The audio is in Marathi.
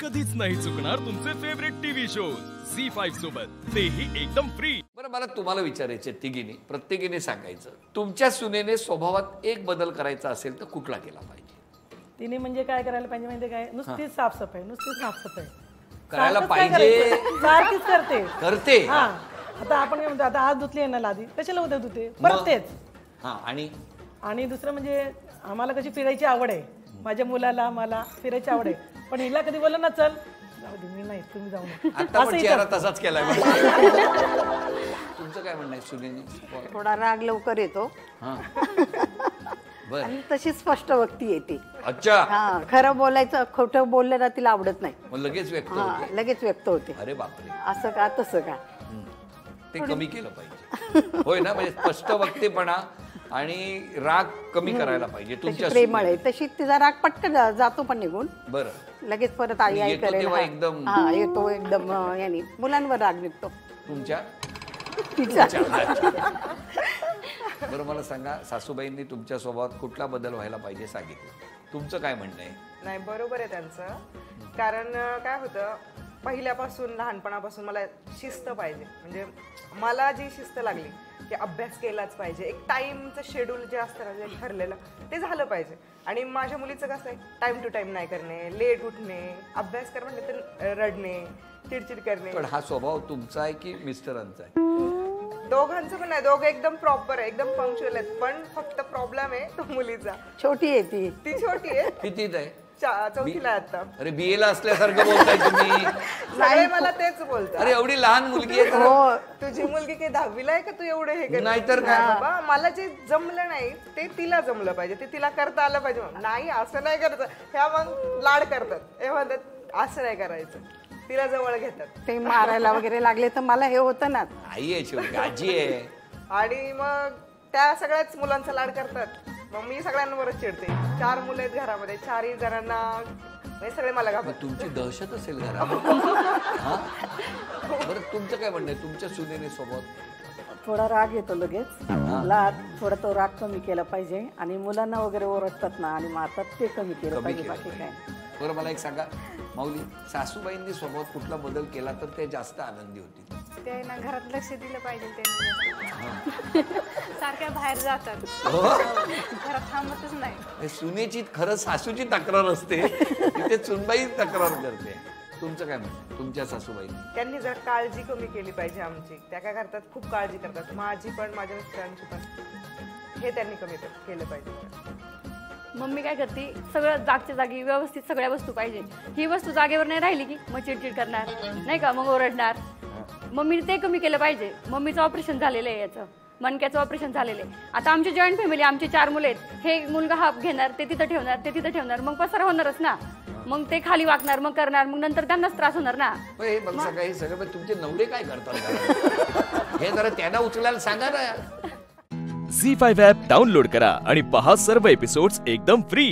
कधीच नाही चुकणार तुमचे favourite TV shows C five सोबत. तेही एकदम फ्री बरं मला तुम्हाला विचारायचे तिघीने प्रत्येकीने सांगायचं. तुमच्या सुनेने स्वभावात एक बदल करायचा असेल तर कुठला केला पाहिजे? तिने म्हणजे काय करायला पाहिजे माहिती काय? नुसतीच साफसफाई नुसतीच साफसफाई करायला सारखंच काय पाहिजे. करायचं? सारखीच करते. करते. हा. आता आपण काय म्हणतो आता आज धुतली ना लादी. कशाला उद्या धुते? परत तेच हा आणि? आणि दुसरं म्हणजे आम्हाला कशी फिरायची आवड आहे. माझ्या मुलाला मला फिरायची आवड आहे. पण हिला कधी बोललं ना चल. जाऊ दे मी नाही तुम्ही जाऊ नका. आता असं पण इथं- चेहरा तसाच केलाय तुमचं काय म्हणणं आहे सुनेने थोडा राग लवकर येतो. हा. बर. आणि तशी स्पष्ट व्यक्ती येते अच्छा. हा खरं बोलायचं खोटं बोललं ना तिला आवडत नाही. मग लगेच व्यक्त हा होते. लगेच व्यक्त होते. अरे बापरे. असं का तसं का? ते कमी केलं पाहिजे. होय ना म्हणजे स्पष्ट वक्तेपणा आणि राग कमी करायला पाहिजे तुमच्या प्रेमळ आहे. तशी तिचा राग पटकन जातो पण निघून. बरं. लगेच परत आई आई येतो करेल. हा. एकदम- हा येतो एकदम याने. मुलांवर राग निघतो. तुमच्या? बरं मला सांगा सासूबाईंनी तुमच्या स्वभावात कुठला बदल व्हायला पाहिजे सांगितलं? तुमचं काय म्हणणं आहे? नाही बरोबर आहे त्यांचं. कारण काय होतं पहिल्यापासून लहानपणापासून मला शिस्त पाहिजे. म्हणजे मला जी शिस्त लागली की अभ्यास केलाच पाहिजे. एक टाईमचं शेड्यूल जे असतं ना जे ठरलेलं ते झालं पाहिजे. आणि माझ्या मुलीचं कसं आहे टाइम टू टाइम नाही करणे लेट उठणे अभ्यास कर म्हटलं तर रडणे चिडचिड करणे. पण हा स्वभाव तुमचा आहे की मिस्टरांचा आहे? दोघांचं पण नाही दोघं एकदम प्रॉपर आहे एकदम पंक्च्युअल आहेत. पण फक्त प्रॉब्लेम आहे तो मुलीचा. छोटी आहे ती. ती छोटी आहे. कितीत आहे? चा- चौथीला आहे आता. अरे बीए ला असल्यासारखं बोलताय तुम्ही. सगळे मला तेच बोलतात. अरे एवढी लहान मुलगी आहे तर- हो तुझी मुलगी काही दहावीला आहे का तू एवढं हे करते? नाहीतर काय? बाबा मला जे जमलं नाही ते तिला जमलं पाहिजे. ते तिला करता आलं पाहिजे नाही असं नाही करायचं ह्या मग लाड करतात. हे म्हणतात असं नाही करायचं. तिला जवळ घेतात. ते मारायला वगैरे लागले तर मला हे होतं ना. आई आहे शेवटी आजी आहे. आणि मग त्या सगळ्याच मुलांचा लाड करतात. मग मी सगळ्यांवरच चिडते. चार मुलं आहेत घरामध्ये चारही जणांना म्हणजे सगळे मला मग घाबरतात. तुमची दहशत असेल घरात. हा? बरं तुमचं काय म्हणणं आहे? तुमच्या सुनेने स्वभाव थोडा राग येतो लगेच. मला थोडा तो राग कमी केला पाहिजे आणि मुलांना वगैरे ओरडतात ना आणि मारतात ते कमी केलं कमी पाहिजे केलं बाकी काय. बरं मला एक सांगा. माऊली सासूबाईंनी स्वभावात कुठला बदल केला तर ते जास्त आनंदी होतील? ते ना घरात लक्ष दिलं पाहिजे त्यांनी. सारख्या बाहेर जातात. हो? घरात थांबतच नाही. सुनेची खरं सासूची तक्रार असते. तिथे सुनबाई तक्रार करते. तुमचं काय म्हणणं? तुमच्या सासूबाईंनी त्यांनी जर काळजी कमी केली पाहिजे आमची. त्या काय करतात? खूप काळजी करतात. माझी पण माझ्या मिस्टरांची पण. हे त्यांनी कमी केलं पाहिजे. मम्मी काय करते? सगळं जागच्या जागी व्यवस्थित सगळ्या वस्तू पाहिजे. ही वस्तू जागेवर नाही राहिली की मग चिडचिड करणार. नाही का? मग ओरडणार. मम्मीने ते कमी केलं पाहिजे. मम्मीचं ऑपरेशन झालेलं आहे याचं. मणक्याचं ऑपरेशन झालेलं आहे. आता आमची जॉईंट फॅमिली आमचे चार मुलं आहेत. हे मुलगा हा घेणार ते तिथं ठेवणार ते तिथं ठेवणार. मग पसारा होणारच ना. मग ते खाली वाकणार मग करणार मग नंतर त्यांनाच त्रास होणार ना. हे बघ सगळं हे सगळं पण तुमचे नवरे काय करतात? हे जरा त्यांना उचलायला सांगा ना. झी फाईव्ह ॲप डाउनलोड करा आणि पहा सर्व एपिसोड्स एकदम फ्री